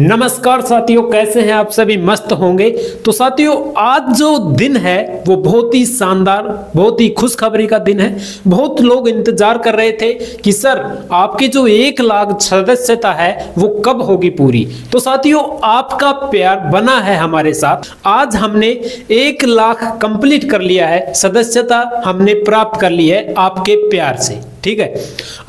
नमस्कार साथियों, कैसे हैं आप सभी? मस्त होंगे। तो साथियों, आज जो दिन है, वो बहुत ही शानदार, बहुत ही खुशखबरी का दिन है। बहुत लोग इंतज़ार कर रहे थे कि, सर, आपकी जो एक लाख सदस्यता है, वो कब होगी पूरी? तो साथियों, आपका प्यार बना है हमारे साथ। आज हमने एक लाख कंप्लीट कर लिया है। सदस्यता हमने प्राप्त कर ली है आपके प्यार से। ठीक है?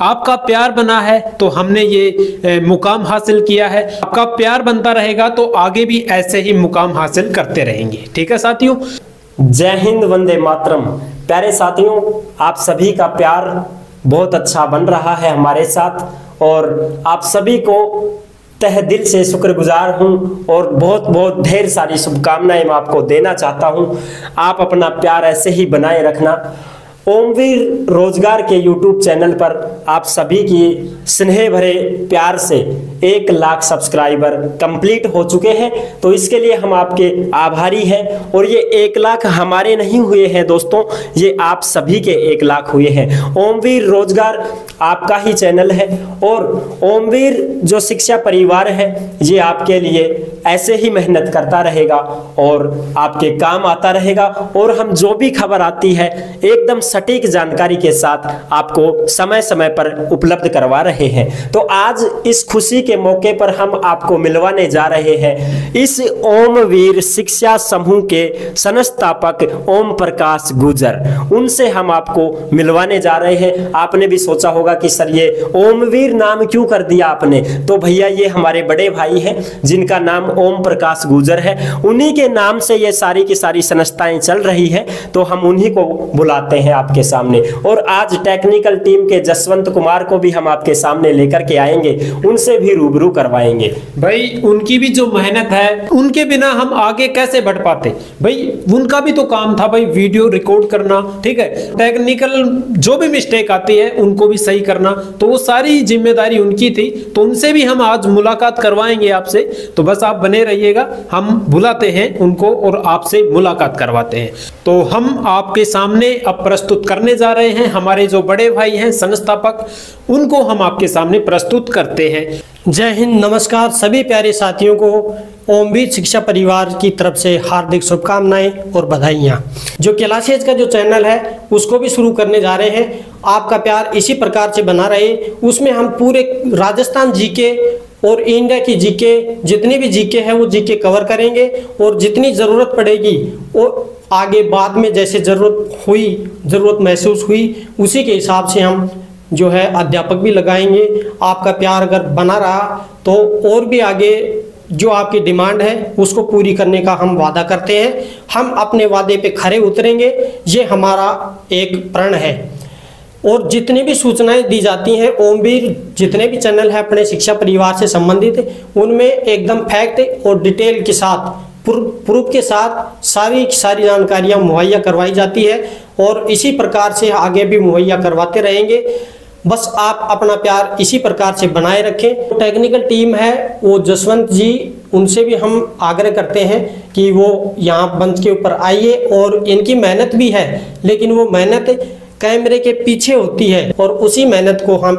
आपका प्यार बना है तो हमने ये मुकाम हासिल किया है। आपका प्यार बनता रहेगा तो आगे भी ऐसे ही मुकाम हासिल करते रहेंगे। ठीक है साथियों? जय हिंद, वंदे मातरम। प्यारे साथियों, आप सभी का प्यार बहुत अच्छा बन रहा है हमारे साथ और आप सभी को तह दिल से शुक्रगुजार हूँ और बहुत बहुत ढेर सारी शुभकामनाएँ मैं आपको देना चाहता हूँ। आप अपना प्यार ऐसे ही बनाए रखना ओमवीर रोज़गार के यूट्यूब चैनल पर आप सभी की स्नेह भरे प्यार से एक लाख सब्सक्राइबर कंप्लीट हो चुके हैं। तो इसके लिए हम आपके आभारी हैं और ये एक लाख हमारे नहीं हुए हैं दोस्तों, ये आप सभी के एक लाख हुए हैं। ओमवीर रोज़गार आपका ही चैनल है और ओमवीर जो शिक्षा परिवार है, ये आपके लिए ऐसे ही मेहनत करता रहेगा और आपके काम आता रहेगा और हम जो भी खबर आती है, एकदम सटीक जानकारी के साथ आपको समय समय पर उपलब्ध करवा रहे हैं। तो आज इस खुशी के मौके पर हम आपको मिलवाने जा रहे हैं। इस ओमवीर शिक्षा समूह के संस्थापक ओम प्रकाश गुजर, उनसे हम आपको मिलवाने जा रहे हैं। आपने भी सोचा होगा कि सर ये ओमवीर नाम क्यों कर दिया आपने? तो भैया ये हमारे बड़े भाई हैं, जिनका नाम ओम प्रकाश गुजर है। उन्हीं के नाम से ये सारी की सारी संस्थाएँ चल रही है तो हम उन्हीं को बुलाते हैं आपके सामने। और आज टेक्निकल टीम के जसवंत कुमार को भी हम आपके सामने लेकर के आएँगे। उनसे भी रूबरू करवाएँगे। भाई, उनकी भी जो मेहनत है, उनके बिना हम आगे कैसे बढ़ पाते? भाई, उनका भी तो काम था भाई, वीडियो रिकॉर्ड करना, ठीक है? टेक्निकल जो भी मिस्टेक आती है, उनको भी सही करना तो वो सारी ज़िम्मेदारी उनकी थी तो उनसे भी हम आज मुलाकात करवाएँगे आपसे। तो बस आप बने रहिएगा, हम बुलाते हैं उनको और आपसे मुलाकात करवाते हैं। तो हम आपके सामने अब प्रस्तुत करने जा रहे हैं, हमारे जो बड़े भाई हैं, संस्थापक, उनको हम आपके सामने प्रस्तुत करते हैं। जय हिंद, नमस्कार सभी प्यारे साथियों को। ओमवीर शिक्षा परिवार की तरफ़ से हार्दिक शुभकामनाएँ और बधाइयाँ। जो क्लासेज का जो चैनल है, उसको भी शुरू करने जा रहे हैं। आपका प्यार इसी प्रकार से बना रहे। उसमें हम पूरे राजस्थान जीके और इंडिया की जीके, जितनी भी जीके हैं, वो जीके कवर करेंगे और जितनी ज़रूरत पड़ेगी, वो आगे बाद में जैसे ज़रूरत हुई, ज़रूरत महसूस हुई, उसी के हिसाब से हम जो है अध्यापक भी लगाएँगे। आपका प्यार अगर बना रहा तो और भी आगे जो आपकी डिमांड है, उसको पूरी करने का हम वादा करते हैं। हम अपने वादे पे खरे उतरेंगे, ये हमारा एक प्रण है। और जितनी भी सूचनाएँ दी जाती हैं, ओमवीर जितने भी चैनल हैं अपने शिक्षा परिवार से संबंधित, उनमें एकदम फैक्ट और डिटेल के साथ प्रूफ के साथ सारी सारी जानकारियाँ मुहैया करवाई जाती है। और इसी प्रकार से आगे भी मुहैया करवाते रहेंगे। बस आप अपना प्यार इसी प्रकार से बनाए रखें। टेक्निकल टीम है, वो जसवंत जी, उनसे भी हम आग्रह करते हैं कि वो यहाँ मंच के ऊपर आइए और इनकी मेहनत भी है, लेकिन वो मेहनत कैमरे के पीछे होती है और उसी मेहनत को हम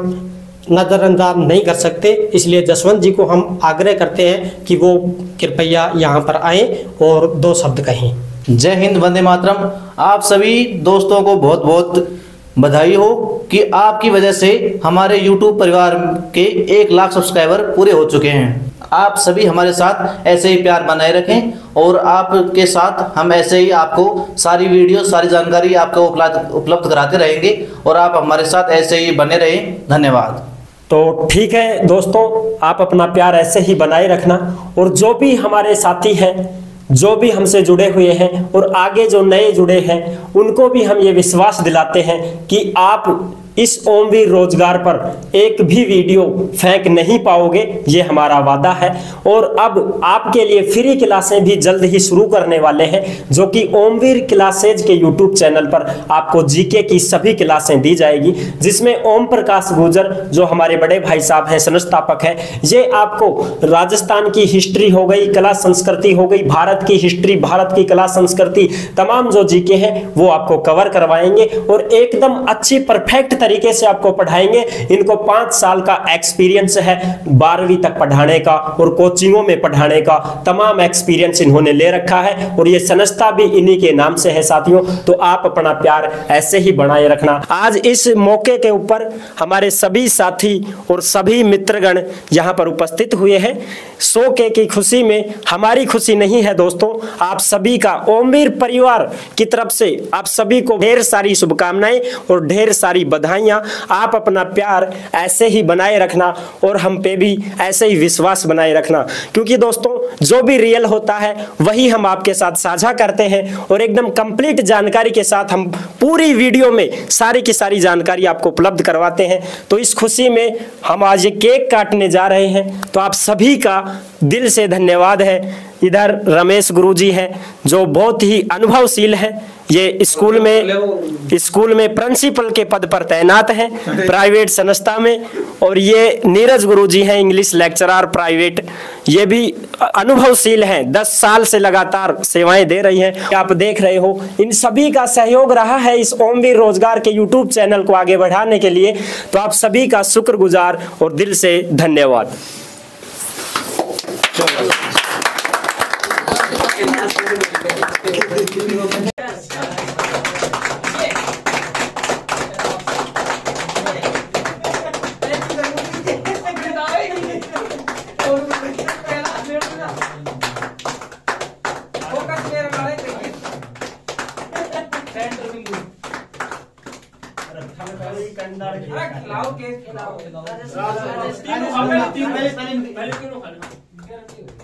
नज़रअंदाज नहीं कर सकते। इसलिए जसवंत जी को हम आग्रह करते हैं कि वो कृपया यहाँ पर आए और दो शब्द कहें। जय हिंद, वंदे मातरम। आप सभी दोस्तों को बहुत बहुत बधाई हो कि आपकी वजह से हमारे YouTube परिवार के एक लाख सब्सक्राइबर पूरे हो चुके हैं। आप सभी हमारे साथ ऐसे ही प्यार बनाए रखें और आपके साथ हम ऐसे ही आपको सारी वीडियो, सारी जानकारी आपको उपलब्ध कराते रहेंगे और आप हमारे साथ ऐसे ही बने रहें। धन्यवाद। तो ठीक है दोस्तों, आप अपना प्यार ऐसे ही बनाए रखना और जो भी हमारे साथी हैं जो भी हमसे जुड़े हुए हैं और आगे जो नए जुड़े हैं, उनको भी हम ये विश्वास दिलाते हैं कि आप इस ओमवीर रोज़गार पर एक भी वीडियो फेंक नहीं पाओगे, ये हमारा वादा है। और अब आपके लिए फ्री क्लासें भी जल्द ही शुरू करने वाले हैं, जो कि ओमवीर क्लासेज के यूट्यूब चैनल पर आपको जीके की सभी क्लासें दी जाएगी, जिसमें ओम प्रकाश गुजर जो हमारे बड़े भाई साहब हैं, संस्थापक हैं, ये आपको राजस्थान की हिस्ट्री हो गई, कला संस्कृति हो गई, भारत की हिस्ट्री, भारत की कला संस्कृति, तमाम जो जीके हैं, वो आपको कवर करवाएँगे। और एकदम अच्छी, परफेक्ट तरीके से आपको पढ़ाएँगे। इनको पाँच साल का एक्सपीरियंस है बारहवीं तक पढ़ाने का और कोचिंगों में पढ़ाने का। तमाम एक्सपीरियंस इन्होंने ले रखा है और ये संस्था भी इन्हीं के नाम से है साथियों। तो आप अपना प्यार ऐसे ही बनाए रखना। आज इस मौके के ऊपर हमारे सभी साथी और सभी मित्रगण यहाँ पर उपस्थित हुए हैं। सौ के की खुशी में हमारी खुशी नहीं है दोस्तों। आप सभी का ओमवीर परिवार की तरफ़ से आप सभी को ढेर सारी शुभकामनाएँ और ढेर सारी बधाइयाँ। आप अपना प्यार ऐसे ही बनाए रखना और हम पे भी ऐसे ही विश्वास बनाए रखना। क्योंकि दोस्तों, जो भी रियल होता है, वही हम आपके साथ साझा करते हैं और एकदम कंप्लीट जानकारी के साथ हम पूरी वीडियो में सारी की सारी जानकारी आपको उपलब्ध करवाते हैं। तो इस खुशी में हम आज ये केक काटने जा रहे हैं। तो आप सभी का दिल से धन्यवाद है। इधर रमेश गुरुजी हैं, जो बहुत ही अनुभवशील हैं। ये स्कूल में स्कूल में प्रिंसिपल के पद पर तैनात हैं, प्राइवेट संस्था में, और ये नीरज गुरुजी हैं, इंग्लिश लेक्चरर प्राइवेट। ये भी अनुभवशील हैं, दस साल से लगातार सेवाएँ दे रही हैं। आप देख रहे हो, इन सभी का सहयोग रहा है इस ओमवीर रोज़गार के यूट्यूब चैनल को आगे बढ़ाने के लिए। तो आप सभी का शुक्रगुजार और दिल से धन्यवाद। खिलाओ के खिलाओ पहले तीनों पहले तीनों खा लो